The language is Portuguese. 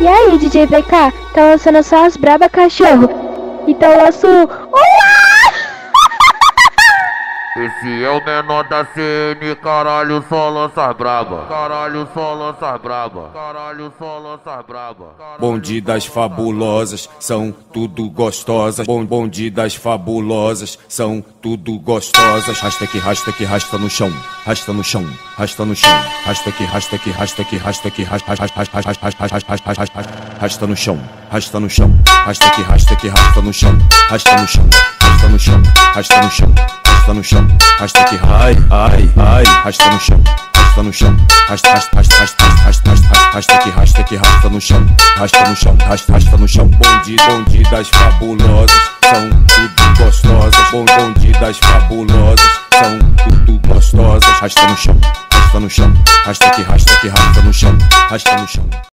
E aí, DJ VK, tá lançando só as braba cachorro? Então lanço. Olá! Esse é o menor da CN, caralho, só lança braba. Caralho, só lança braba. Caralho, só lança braba. Bonde das fabulosas, são tudo gostosas. Bom, bonde das fabulosas, são tudo gostosas. Rasta que rasta que rasta no chão, rasta no chão, rasta no chão. Rasta que rasta que rasta que rasta que rasta rasta no chão, rasta no chão. Rasta que rasta que rasta no chão, rasta no chão, rasta no chão, rasta no chão rasta no chão, rasta que ai, ai, ai, rasta no chão, rasta no chão, rasta, rasta, rasta, rasta, rasta, rasta, que rasta que rasta no chão, rasta no chão, rasta, rasta no chão, bonde, bonde das fabulosas, são tudo gostosas, bonde das fabulosas, são tudo gostosas, rasta no chão, rasta no chão, rasta que rasta que rasta no chão, rasta no chão.